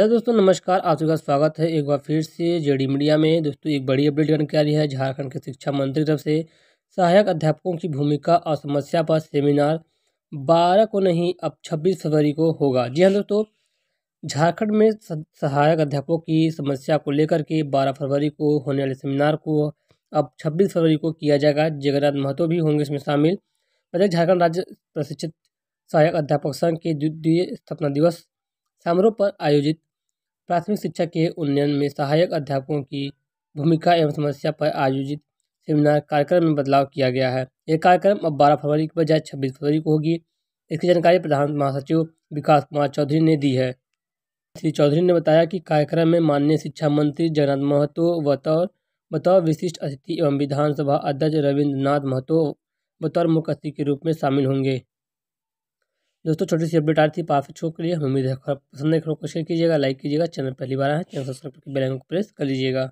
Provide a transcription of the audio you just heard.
Hello दोस्तों, नमस्कार। आप सभी का स्वागत है एक बार फिर से जेडी मीडिया में। दोस्तों, एक बड़ी अपडेट जानकारी है। झारखंड के शिक्षा मंत्री तरफ़ से सहायक अध्यापकों की भूमिका और समस्या पर सेमिनार बारह को नहीं, अब छब्बीस फरवरी को होगा। जी हाँ दोस्तों, झारखंड में सहायक अध्यापकों की समस्या को लेकर के बारह फरवरी को होने वाले सेमिनार को अब छब्बीस फरवरी को किया जाएगा। जगन्नाथ महतो भी होंगे इसमें शामिल। प्रत्येक झारखंड राज्य प्रशिक्षित सहायक अध्यापक संघ के द्वितीय स्थापना दिवस समारोह पर आयोजित प्राथमिक शिक्षा के उन्नयन में सहायक अध्यापकों की भूमिका एवं समस्या पर आयोजित सेमिनार कार्यक्रम में बदलाव किया गया है। यह कार्यक्रम अब बारह फरवरी के बजाय छब्बीस फरवरी को होगी। इसकी जानकारी प्रधान महासचिव विकास कुमार चौधरी ने दी है। श्री चौधरी ने बताया कि कार्यक्रम में माननीय शिक्षा मंत्री जगन्नाथ महतो, बतौर बतौर विशिष्ट अतिथि एवं विधानसभा अध्यक्ष रविंद्र नाथ महतो, बतौर मुख्य अतिथि के रूप में शामिल होंगे। दोस्तों, छोटी सी अपडेट आ रही थी शो के लिए उम्मीद है पसंद है। शेयर कीजिएगा, लाइक कीजिएगा, चैनल पहली बार है, चैनल सब्सक्राइब करके बेल आइकन को प्रेस कर लीजिएगा।